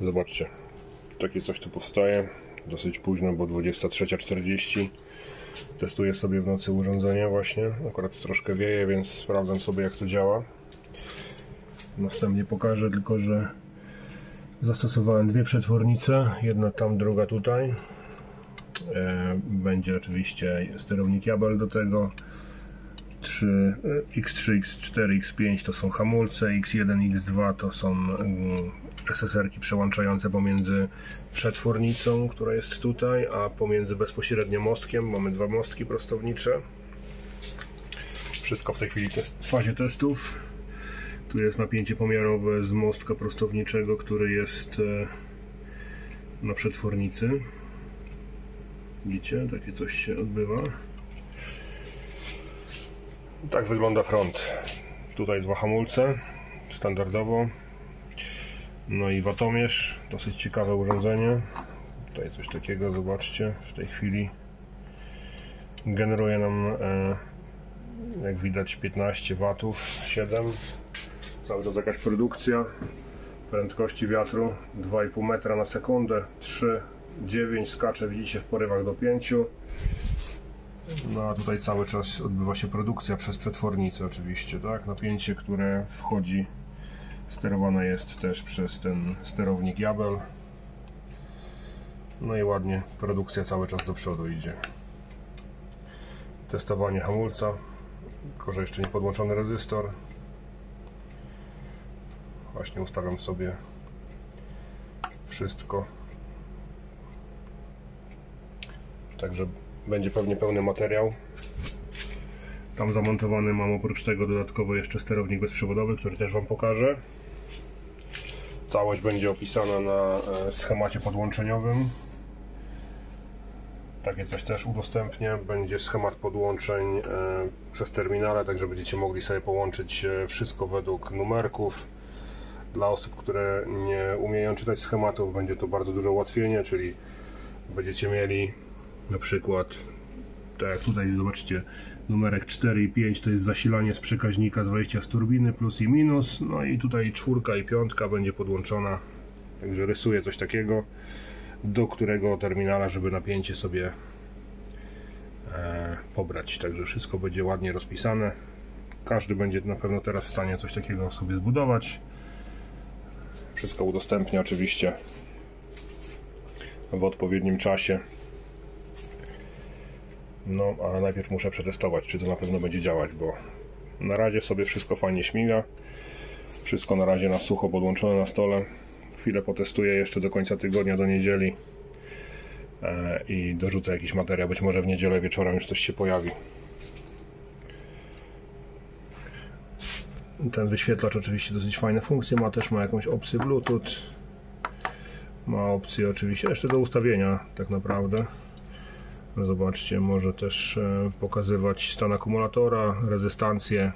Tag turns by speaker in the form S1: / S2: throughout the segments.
S1: Zobaczcie, takie coś tu powstaje. Dosyć późno, bo 23.40. Testuję sobie w nocy urządzenia właśnie. Akurat troszkę wieje, więc sprawdzam sobie jak to działa. Następnie pokażę tylko, że zastosowałem dwie przetwornice. Jedna tam, druga tutaj. E, Będzie oczywiście sterownik jabel do tego. 3, X3, X4, X5 to są hamulce, X1, X2 to są mm, SSR-ki przełączające pomiędzy przetwornicą, która jest tutaj, a pomiędzy bezpośrednio mostkiem. Mamy dwa mostki prostownicze. Wszystko w tej chwili jest w fazie testów. Tu jest napięcie pomiarowe z mostka prostowniczego, który jest e, na przetwornicy. Widzicie, takie coś się odbywa. Tak wygląda front. Tutaj dwa hamulce, standardowo. No i watomierz, dosyć ciekawe urządzenie. Tutaj coś takiego, zobaczcie, w tej chwili generuje nam, e, jak widać, 15 watów, 7. Cały czas jakaś produkcja. Prędkości wiatru 2,5 metra na sekundę, 3, 9 skacze, widzicie, w porywach do 5. No a tutaj cały czas odbywa się produkcja przez przetwornicę oczywiście, tak? Napięcie, które wchodzi, sterowane jest też przez ten sterownik jabel. No i ładnie produkcja cały czas do przodu idzie. Testowanie hamulca, tylko że jeszcze nie podłączony rezystor. Właśnie ustawiam sobie wszystko. Także będzie pewnie pełny materiał. Tam zamontowany mam oprócz tego dodatkowo jeszcze sterownik bezprzewodowy, który też Wam pokażę. Całość będzie opisana na e, schemacie podłączeniowym. Takie coś też udostępnię. Będzie schemat podłączeń e, przez terminale, także będziecie mogli sobie połączyć e, wszystko według numerków. Dla osób, które nie umieją czytać schematów, będzie to bardzo duże ułatwienie, czyli będziecie mieli na przykład tak jak tutaj zobaczcie numerek 4 i 5 to jest zasilanie z przekaźnika z wejścia z turbiny plus i minus. No i tutaj czwórka i piątka będzie podłączona. Także rysuję coś takiego do którego terminala żeby napięcie sobie e, pobrać. Także wszystko będzie ładnie rozpisane. Każdy będzie na pewno teraz w stanie coś takiego sobie zbudować. Wszystko udostępnię oczywiście w odpowiednim czasie no, ale najpierw muszę przetestować, czy to na pewno będzie działać, bo na razie sobie wszystko fajnie śmiga. Wszystko na razie na sucho podłączone na stole. Chwilę potestuję jeszcze do końca tygodnia, do niedzieli e, i dorzucę jakiś materiał. Być może w niedzielę wieczorem już coś się pojawi. Ten wyświetlacz oczywiście dosyć fajne funkcje ma, też ma jakąś opcję Bluetooth. Ma opcję oczywiście jeszcze do ustawienia tak naprawdę. Zobaczcie, może też e, pokazywać stan akumulatora, rezystancję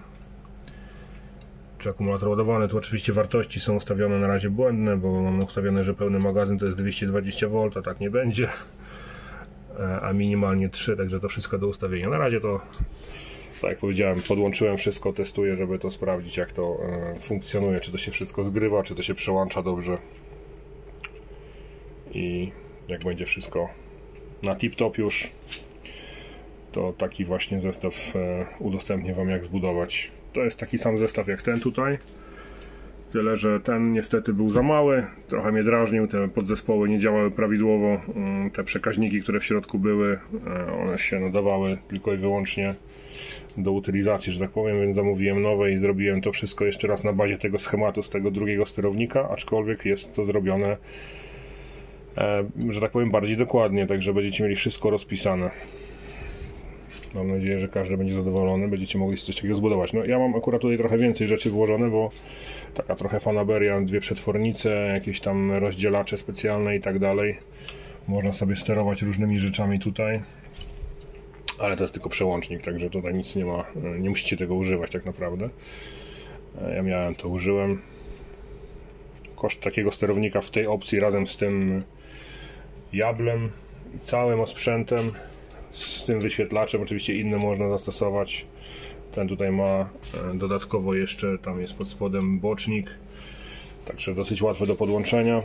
S1: czy akumulator ładowany. Tu oczywiście wartości są ustawione na razie błędne, bo mam ustawione, że pełny magazyn to jest 220V, a tak nie będzie, e, a minimalnie 3, także to wszystko do ustawienia. Na razie to, tak jak powiedziałem, podłączyłem wszystko, testuję, żeby to sprawdzić, jak to e, funkcjonuje, czy to się wszystko zgrywa, czy to się przełącza dobrze i jak będzie wszystko na tip-top już to taki właśnie zestaw e, udostępnię Wam jak zbudować. To jest taki sam zestaw jak ten tutaj. Tyle, że ten niestety był za mały, trochę mnie drażnił, te podzespoły nie działały prawidłowo, mm, te przekaźniki, które w środku były, e, one się nadawały tylko i wyłącznie do utylizacji, że tak powiem, więc zamówiłem nowe i zrobiłem to wszystko jeszcze raz na bazie tego schematu z tego drugiego sterownika, aczkolwiek jest to zrobione że tak powiem, bardziej dokładnie, także będziecie mieli wszystko rozpisane. Mam nadzieję, że każdy będzie zadowolony, będziecie mogli coś takiego zbudować. No ja mam akurat tutaj trochę więcej rzeczy włożone, bo taka trochę fanaberia, dwie przetwornice, jakieś tam rozdzielacze specjalne i tak dalej. Można sobie sterować różnymi rzeczami tutaj. Ale to jest tylko przełącznik, także tutaj nic nie ma, nie musicie tego używać tak naprawdę. E, ja miałem to, użyłem. Koszt takiego sterownika w tej opcji razem z tym jablem i całym osprzętem z tym wyświetlaczem, oczywiście inne można zastosować ten tutaj ma e, dodatkowo jeszcze, tam jest pod spodem bocznik Także dosyć łatwe do podłączenia.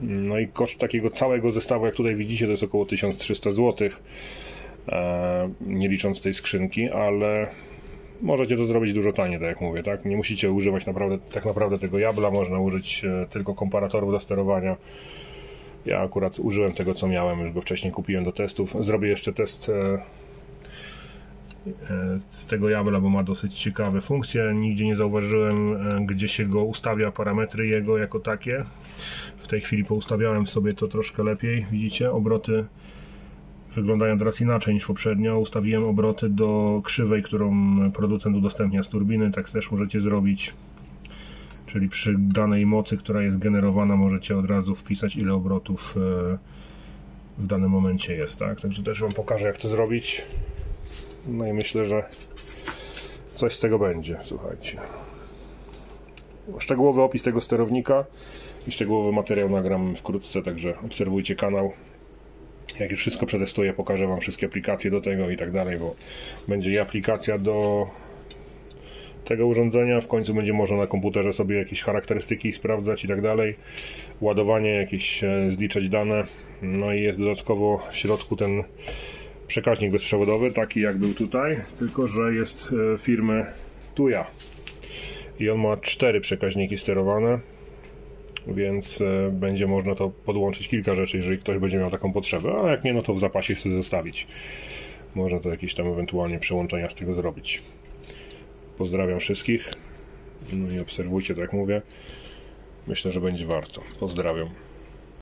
S1: No i koszt takiego całego zestawu, jak tutaj widzicie, to jest około 1300 zł. E, nie licząc tej skrzynki, ale możecie to zrobić dużo taniej, tak jak mówię, tak? Nie musicie używać naprawdę, tak naprawdę tego jabla, można użyć e, tylko komparatorów do sterowania. Ja akurat użyłem tego, co miałem, już go wcześniej kupiłem do testów. Zrobię jeszcze test e, e, z tego jabla, bo ma dosyć ciekawe funkcje. Nigdzie nie zauważyłem, e, gdzie się go ustawia, parametry jego jako takie. W tej chwili poustawiałem sobie to troszkę lepiej. Widzicie, obroty wyglądają teraz inaczej niż poprzednio. Ustawiłem obroty do krzywej, którą producent udostępnia z turbiny. Tak też możecie zrobić. Czyli przy danej mocy, która jest generowana, możecie od razu wpisać ile obrotów e, w danym momencie jest, tak? Także też Wam pokażę jak to zrobić. No i myślę, że coś z tego będzie, słuchajcie. Szczegółowy opis tego sterownika i szczegółowy materiał nagram wkrótce, także obserwujcie kanał. Jak już wszystko przetestuję, pokażę Wam wszystkie aplikacje do tego i tak dalej, bo będzie i aplikacja do tego urządzenia. W końcu będzie można na komputerze sobie jakieś charakterystyki sprawdzać i tak dalej. Ładowanie, jakieś e, zliczać dane. No i jest dodatkowo w środku ten przekaźnik bezprzewodowy, taki jak był tutaj, tylko że jest e, firmy Tuya. I on ma cztery przekaźniki sterowane, więc e, będzie można to podłączyć kilka rzeczy, jeżeli ktoś będzie miał taką potrzebę, a jak nie, no to w zapasie chce zostawić. Można to jakieś tam ewentualnie przełączenia z tego zrobić. Pozdrawiam wszystkich. No i obserwujcie, tak jak mówię. Myślę, że będzie warto. Pozdrawiam.